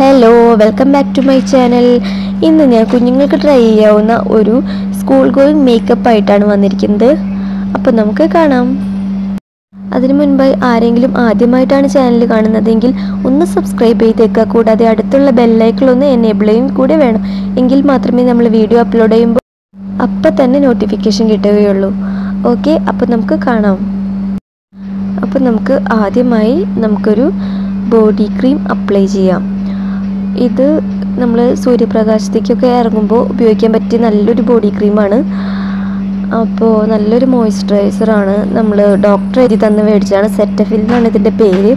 Hello welcome back to my channel ഇന്ന് ഞാൻ കുഞ്ഞുങ്ങൾക്ക് ട്രൈ ചെയ്യാവുന്ന ഒരു സ്കൂൾ ഗോയിങ് മേക്കപ്പ് ആയിട്ടാണ് വന്നിരിക്കുന്നത്. അപ്പോൾ നമുക്ക് കാണാം. അതിനു മുൻപായി ആരെങ്കിലും ആദ്യമായിട്ടാണ് ചാനൽ കാണുന്നതെങ്കിൽ ഒന്ന് സബ്സ്ക്രൈബ് ചെയ്തേക്കുക. കൂടാതെ അടുത്തുള്ള ബെല്ലൈക്കിൾ ഒന്ന് ചെയ്യും കൂടെ വേണം. എങ്കിൽ മാത്രമേ നമ്മൾ വീഡിയോ അപ്ലോഡ് ചെയ്യുമ്പോൾ അപ്പം തന്നെ നോട്ടിഫിക്കേഷൻ കിട്ടുകയുള്ളൂ. ഓക്കെ അപ്പോൾ നമുക്ക് കാണാം. അപ്പോൾ നമുക്ക് ആദ്യമായി നമുക്കൊരു ബോഡി ക്രീം അപ്ലൈ ചെയ്യാം. ഇത് നമ്മൾ സൂര്യപ്രകാശത്തേക്കൊക്കെ ഇറങ്ങുമ്പോൾ ഉപയോഗിക്കാൻ പറ്റിയ നല്ലൊരു ബോഡി ക്രീമാണ് അപ്പോൾ നല്ലൊരു മോയ്സ്ചറൈസറാണ് നമ്മൾ ഡോക്ടർ എഴുതി തന്ന് മേടിച്ചതാണ്. സെറ്റഫിൽ എന്നാണ് ഇതിന്റെ പേര്.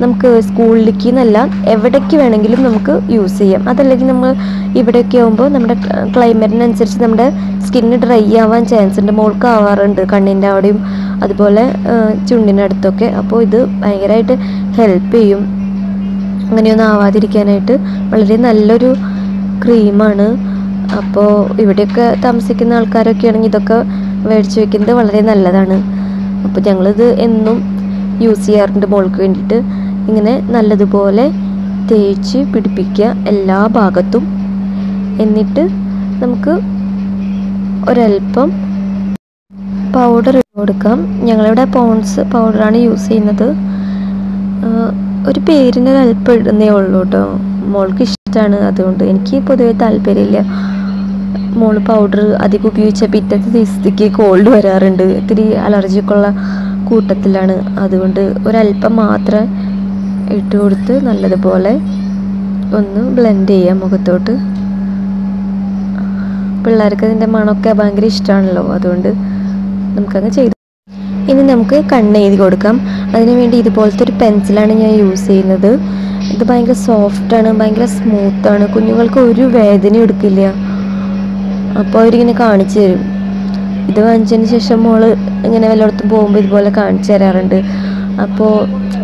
നമുക്ക് സ്കൂളിലേക്ക് എന്നല്ല എവിടേക്ക് വേണമെങ്കിലും നമുക്ക് യൂസ് ചെയ്യാം. അതല്ലെങ്കിൽ നമ്മൾ ഇവിടെയൊക്കെ ആകുമ്പോൾ നമ്മുടെ ക്ലൈമറ്റിനനുസരിച്ച് നമ്മുടെ സ്കിന്ന് ഡ്രൈ ആവാൻ ചാൻസ് ഉണ്ട്. മോൾക്ക് ആവാറുണ്ട് കണ്ണിന്റെ അവിടെയും അതുപോലെ ചുണ്ടിനടുത്തൊക്കെ. അപ്പോൾ ഇത് ഭയങ്കരമായിട്ട് ഹെൽപ്പ് ചെയ്യും. അങ്ങനെയൊന്നും ആവാതിരിക്കാനായിട്ട് വളരെ നല്ലൊരു ക്രീമാണ്. അപ്പോൾ ഇവിടെയൊക്കെ താമസിക്കുന്ന ആൾക്കാരൊക്കെ ആണെങ്കിൽ ഇതൊക്കെ മേടിച്ച് വെക്കുന്നത് വളരെ നല്ലതാണ്. അപ്പോൾ ഞങ്ങളിത് എന്നും യൂസ് ചെയ്യാറുണ്ട് മോൾക്ക് വേണ്ടിയിട്ട്. ഇങ്ങനെ നല്ലതുപോലെ തേച്ച് പിടിപ്പിക്കുക എല്ലാ ഭാഗത്തും. എന്നിട്ട് നമുക്ക് ഒരൽപ്പം പൗഡർ ഇട്ട് കൊടുക്കാം. ഞങ്ങളിവിടെ പോൺസ് പൗഡറാണ് യൂസ് ചെയ്യുന്നത്. ഒരു പേരിന് അല്പം ഇടുന്നേ ഉള്ളൂ കേട്ടോ മോൾക്ക് ഇഷ്ടമാണ് അതുകൊണ്ട് എനിക്ക് പൊതുവെ താല്പര്യമില്ല മോൾ പൗഡർ അധികം ഉപയോഗിച്ച പിറ്റത്തെ ദിവസത്തേക്ക് കോൾഡ് വരാറുണ്ട്. ഇത്തിരി അലർജിക്കുള്ള കൂട്ടത്തിലാണ്. അതുകൊണ്ട് ഒരല്പം മാത്രം ഇട്ട് കൊടുത്ത് നല്ലതുപോലെ ഒന്ന് ബ്ലെൻഡ് ചെയ്യാം മുഖത്തോട്ട്. പിള്ളേർക്ക് അതിന്റെ മണമൊക്കെ ഭയങ്കര ഇഷ്ടമാണല്ലോ അതുകൊണ്ട് നമുക്കങ്ങ് ചെയ്തു ഇനി നമുക്ക് കണ്ണ് എഴുതി കൊടുക്കാം. അതിനുവേണ്ടി ഇതുപോലത്തെ ഒരു പെൻസിലാണ് ഞാൻ യൂസ് ചെയ്യുന്നത്. ഇത് ഭയങ്കര സോഫ്റ്റാണ് ഭയങ്കര സ്മൂത്താണ് കുഞ്ഞുങ്ങൾക്ക് ഒരു വേദന എടുക്കില്ല. അപ്പോൾ അവരിങ്ങനെ കാണിച്ചു തരും. ഇത് വാങ്ങിച്ചതിന് ശേഷം മോൾ ഇങ്ങനെ വല്ലയിടത്തും പോകുമ്പോൾ ഇതുപോലെ കാണിച്ചു തരാറുണ്ട്. അപ്പോൾ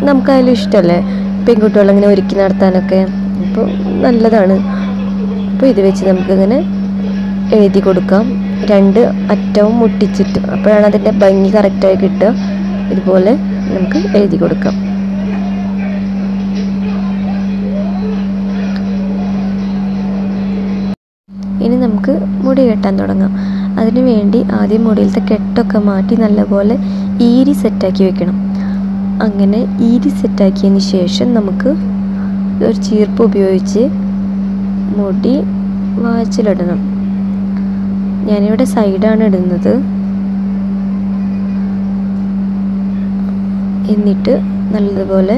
നമുക്കതിലും ഇഷ്ടമല്ലേ പെൺകുട്ടികളിങ്ങനെ ഒരുക്കി നടത്താനൊക്കെ. അപ്പോൾ നല്ലതാണ്. അപ്പോൾ ഇത് വെച്ച് നമുക്കിങ്ങനെ എഴുതി കൊടുക്കാം. രണ്ട് അറ്റവും മുട്ടിച്ചിട്ട് അപ്പോഴാണ് അതിന്റെ ഭംഗി കറക്റ്റായി കിട്ടുക. ഇതുപോലെ നമുക്ക് എഴുതി കൊടുക്കാം. ഇനി നമുക്ക് മുടി കെട്ടാൻ തുടങ്ങാം. അതിനു വേണ്ടി ആദ്യം മുടിയിലത്തെ കെട്ടൊക്കെ മാറ്റി നല്ലപോലെ ഈരി സെറ്റാക്കി വെക്കണം. അങ്ങനെ ഈരി സെറ്റാക്കിയതിന് ശേഷം നമുക്ക് ഒരു ചീർപ്പ് ഉപയോഗിച്ച് മുടി വാച്ചിലിടണം. ഞാനിവിടെ സൈഡാണ് ഇടുന്നത്. എന്നിട്ട് നല്ലതുപോലെ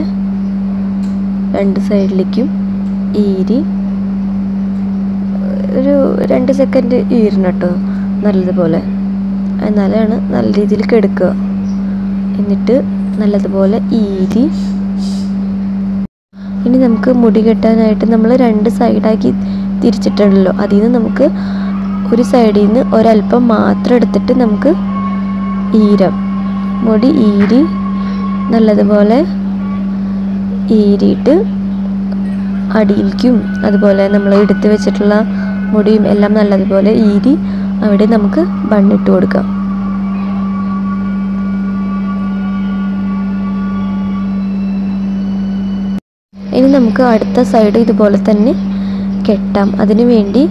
രണ്ട് സൈഡിലേക്കും ഈരി ഒരു രണ്ട് സെക്കൻഡ് ഈരണം കേട്ടോ നല്ലതുപോലെ. എന്നാലാണ് നല്ല രീതിയിൽ കെടുക്കുക. എന്നിട്ട് നല്ലതുപോലെ ഈരി. ഇനി നമുക്ക് മുടി കെട്ടാനായിട്ട് നമ്മൾ രണ്ട് സൈഡാക്കി തിരിച്ചിട്ടുണ്ടല്ലോ അതിൽ നിന്ന് നമുക്ക് ഒരു സൈഡിൽ നിന്ന് ഒരല്പം മാത്രം എടുത്തിട്ട് നമുക്ക് ഈരം മുടി ഈരി നല്ലതുപോലെ ഈരിയിട്ട് അടിയിലേക്കും അതുപോലെ നമ്മൾ എടുത്ത് വെച്ചിട്ടുള്ള മുടിയും എല്ലാം നല്ലതുപോലെ ഈരി അവിടെ നമുക്ക് ബണ്ണിട്ട് കൊടുക്കാം. ഇനി നമുക്ക് അടുത്ത സൈഡ് ഇതുപോലെ തന്നെ കെട്ടാം. അതിനു വേണ്ടി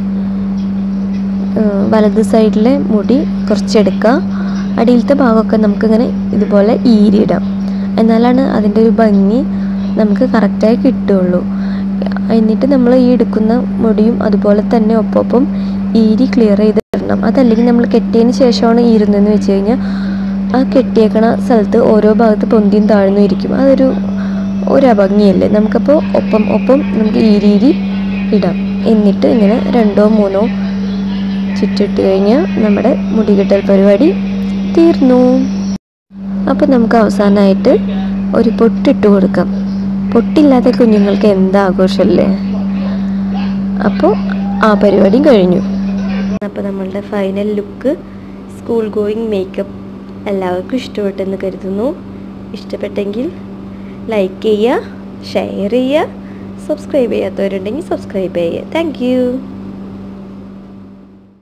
വലത് സൈഡിലെ മുടി കുറച്ചെടുക്കുക. അടിയിലത്തെ ഭാഗമൊക്കെ നമുക്കിങ്ങനെ ഇതുപോലെ ഈരിയിടാം. എന്നാലാണ് അതിന്റെ ഒരു ഭംഗി നമുക്ക് കറക്റ്റായി കിട്ടുകയുള്ളൂ. എന്നിട്ട് നമ്മൾ ഈ എടുക്കുന്ന മുടിയും അതുപോലെ തന്നെ ഒപ്പം ഈരി ക്ലിയർ ചെയ്ത് തരണം അതല്ലെങ്കിൽ നമ്മൾ കെട്ടിയതിന് ശേഷമാണ് ഈരുന്നതെന്ന് വെച്ച് കഴിഞ്ഞാൽ ആ കെട്ടിയേക്കണ സ്ഥലത്ത് ഓരോ ഭാഗത്ത് പൊന്തിയും താഴ്ന്നും ഇരിക്കും. അതൊരു ഒരു അഭംഗിയല്ലേ? നമുക്കപ്പോൾ ഒപ്പം ഒപ്പം നമുക്ക് ഈരീരി ഇടാം. എന്നിട്ട് ഇങ്ങനെ രണ്ടോ മൂന്നോ ചുറ്റിട്ട് കഴിഞ്ഞാൽ നമ്മുടെ മുടികെട്ടൽ പരിപാടി തീർന്നു. അപ്പോൾ നമുക്ക് അവസാനമായിട്ട് ഒരു പൊട്ടിട്ട് കൊടുക്കാം. പൊട്ടില്ലാത്ത കുഞ്ഞുങ്ങൾക്ക് എന്താ ആഘോഷമല്ലേ? അപ്പോൾ ആ പരിപാടിയും കഴിഞ്ഞു. അപ്പോൾ നമ്മളുടെ final look school going makeup എല്ലാവർക്കും ഇഷ്ടപ്പെട്ടെന്ന് കരുതുന്നു. ഇഷ്ടപ്പെട്ടെങ്കിൽ ലൈക്ക് ചെയ്യുക ഷെയർ ചെയ്യുക സബ്സ്ക്രൈബ് ചെയ്യാത്തവരുണ്ടെങ്കിൽ സബ്സ്ക്രൈബ് ചെയ്യുക. താങ്ക്